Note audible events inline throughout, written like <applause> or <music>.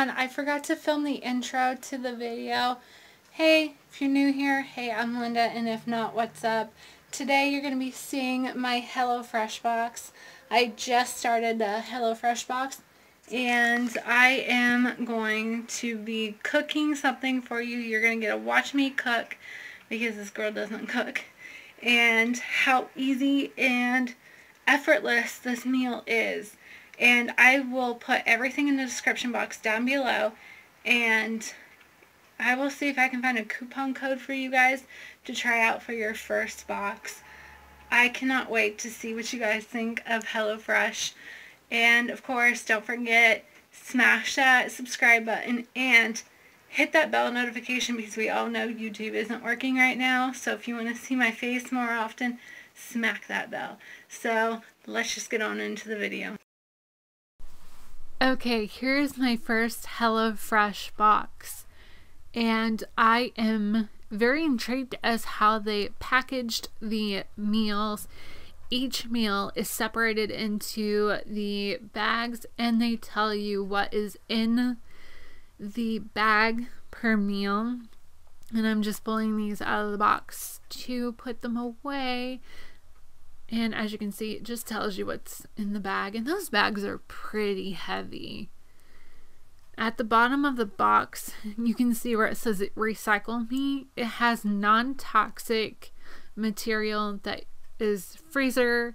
on. I forgot to film the intro to the video. Hey, if you're new here, hey, I'm Linda, and if not, what's up? Today you're going to be seeing my HelloFresh box. I just started the HelloFresh box, and I am going to be cooking something for you. You're going to get to watch me cook, because this girl doesn't <laughs> cook, and how easy and effortless this meal is and I will put everything in the description box down below and I will see if I can find a coupon code for you guys to try out for your first box. I cannot wait to see what you guys think of HelloFresh. And of course, don't forget, smash that subscribe button and hit that bell notification because we all know YouTube isn't working right now. So if you want to see my face more often, smack that bell. So let's just get on into the video. Okay, here's my first HelloFresh box. And I am very intrigued as how they packaged the meals. Each meal is separated into the bags and they tell you what is in the bag per meal. And I'm just pulling these out of the box to put them away. And as you can see, it just tells you what's in the bag. And those bags are pretty heavy. At the bottom of the box, you can see where it says recycle me. It has non-toxic material that is freezer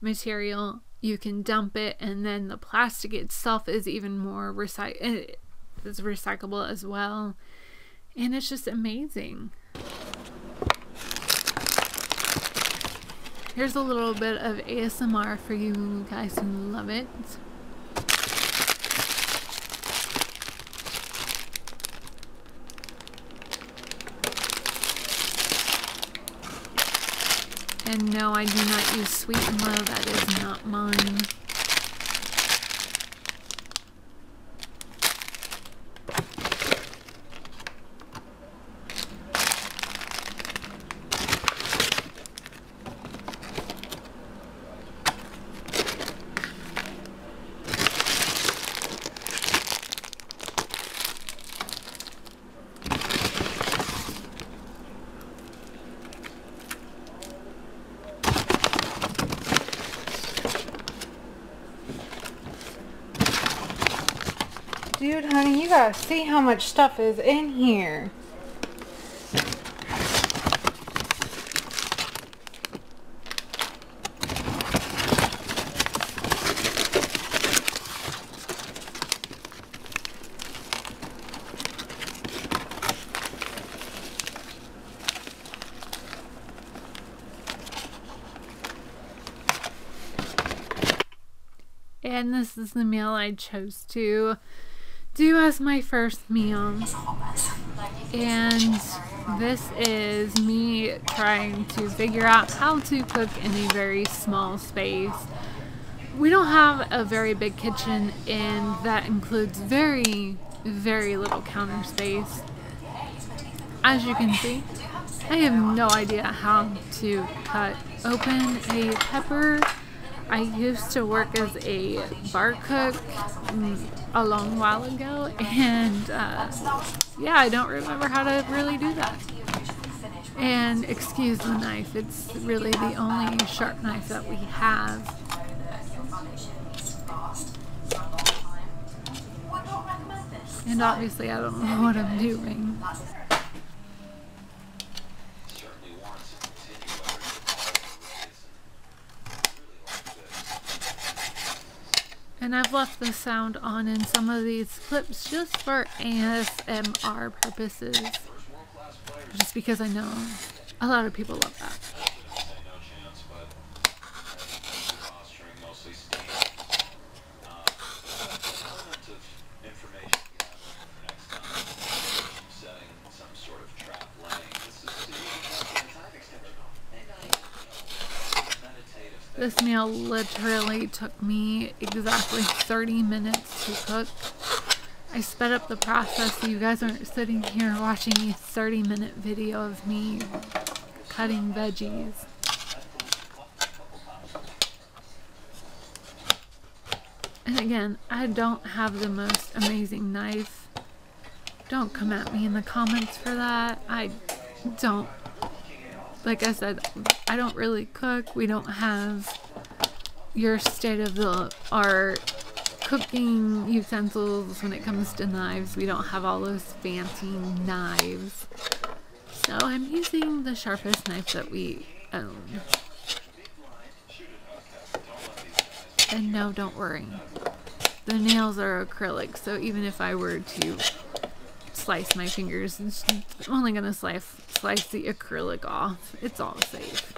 material. You can dump it and then the plastic itself is even more recyc eh, it's recyclable as well. And it's just amazing. Here's a little bit of ASMR for you guys who love it. And no, I do not use Sweet and Low. That is not mine. Dude, honey, you gotta see how much stuff is in here. And this is the meal I chose to do as my first meal. And this is me trying to figure out how to cook in a very small space. We don't have a very big kitchen and that includes very, very little counter space. As you can see, I have no idea how to cut open a pepper I used to work as a bar cook a long while ago, and uh, yeah, I don't remember how to really do that. And excuse the knife, it's really the only sharp knife that we have. And obviously, I don't know <laughs> what I'm doing. And I've left the sound on in some of these clips just for ASMR purposes. Just because I know a lot of people love that. This meal literally took me exactly 30 minutes to cook. I sped up the process so you guys aren't sitting here watching a 30 minute video of me cutting veggies. And again, I don't have the most amazing knife. Don't come at me in the comments for that. I don't, like I said, I don't really cook. We don't have your state of the art cooking utensils when it comes to knives. We don't have all those fancy knives. So I'm using the sharpest knife that we own. And no, don't worry. The nails are acrylic, so even if I were to slice my fingers, I'm only to slice, slice the acrylic off. It's all safe.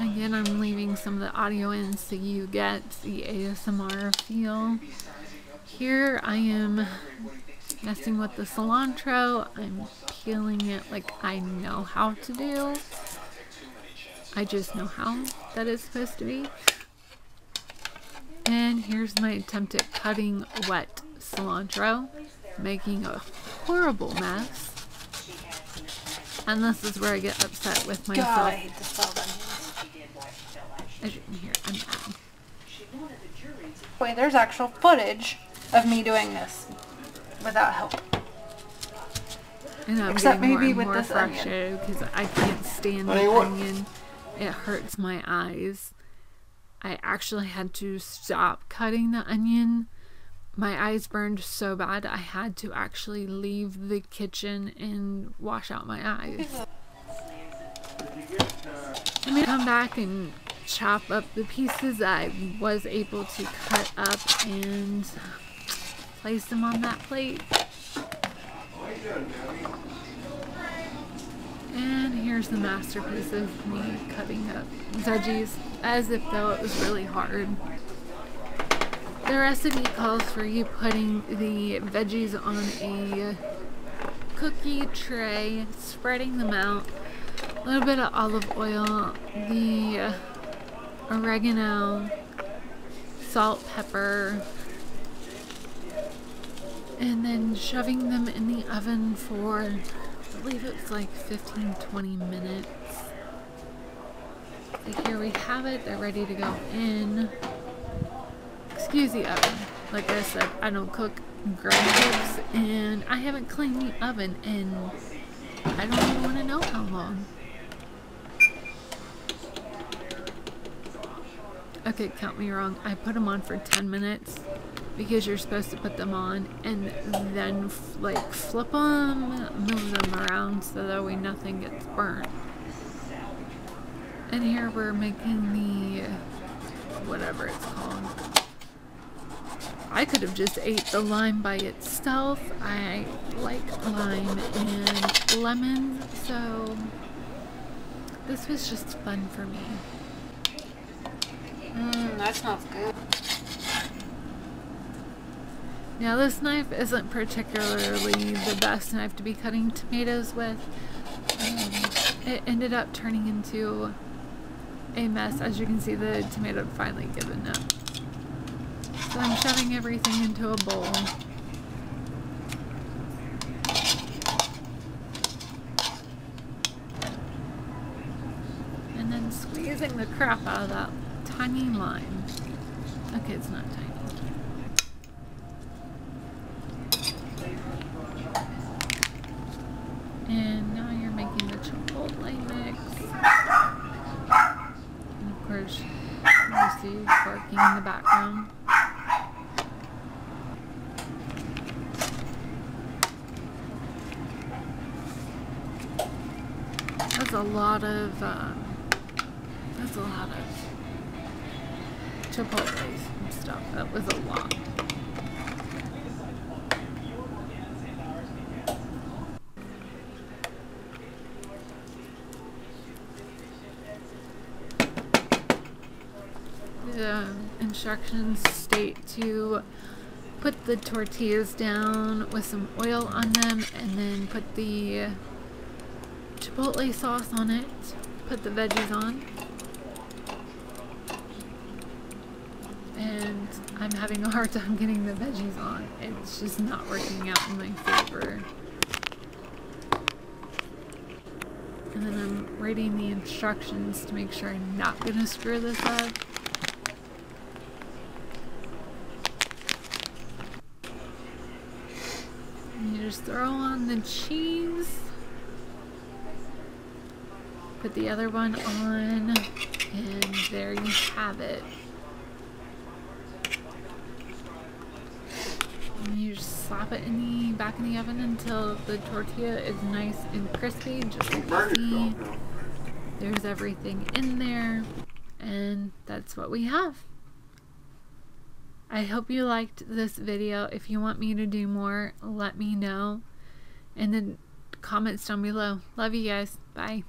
Again, I'm leaving some of the audio in so you get the ASMR feel. Here I am messing with the cilantro. I'm peeling it like I know how to do. I just know how that is supposed to be. And here's my attempt at cutting wet cilantro, making a horrible mess. And this is where I get upset with myself. God, I hate the as you can hear, I'm mad. Wait, there's actual footage of me doing this without help. And I'm Except maybe with this onion. because I can't stand the onion. It hurts my eyes. I actually had to stop cutting the onion. My eyes burned so bad I had to actually leave the kitchen and wash out my eyes. I'm gonna come back and chop up the pieces I was able to cut up and place them on that plate. And here's the masterpiece of me cutting up veggies as if though it was really hard. The recipe calls for you putting the veggies on a cookie tray, spreading them out, a little bit of olive oil, the oregano, salt, pepper, and then shoving them in the oven for, I believe it's like 15-20 minutes. So here we have it, they're ready to go in. Excuse the oven. Like I said, I don't cook grapes, and I haven't cleaned the oven in, I don't even want to know how long. Okay, count me wrong. I put them on for 10 minutes because you're supposed to put them on and then like flip them, move them around so that way nothing gets burnt. And here we're making the whatever it's called. I could have just ate the lime by itself. I like lime and lemon, so this was just fun for me. Mmm, that smells good. Now this knife isn't particularly the best knife to be cutting tomatoes with. Um, it ended up turning into a mess. As you can see, the tomato finally given up. So I'm shoving everything into a bowl. And then squeezing the crap out of that tiny lime. Okay, it's not tiny. And now you're making the chipotle mix. And of course, you see barking in the background. That's a lot of, uh, that's a lot of Stuff. That was a lot. The instructions state to put the tortillas down with some oil on them and then put the chipotle sauce on it. Put the veggies on. And I'm having a hard time getting the veggies on. It's just not working out in my favor. And then I'm reading the instructions to make sure I'm not going to screw this up. And you just throw on the cheese. Put the other one on. And there you have it. And you just slap it in the back of the oven until the tortilla is nice and crispy, just like see. There's everything in there, and that's what we have. I hope you liked this video. If you want me to do more, let me know in the comments down below. Love you guys. Bye.